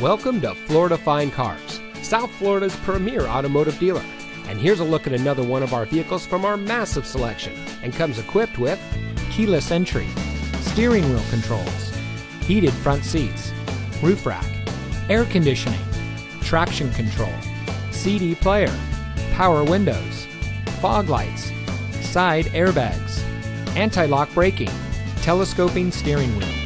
Welcome to Florida Fine Cars, South Florida's premier automotive dealer. And here's a look at another one of our vehicles from our massive selection and comes equipped with keyless entry, steering wheel controls, heated front seats, roof rack, air conditioning, traction control, CD player, power windows, fog lights, side airbags, anti lock braking, telescoping steering wheel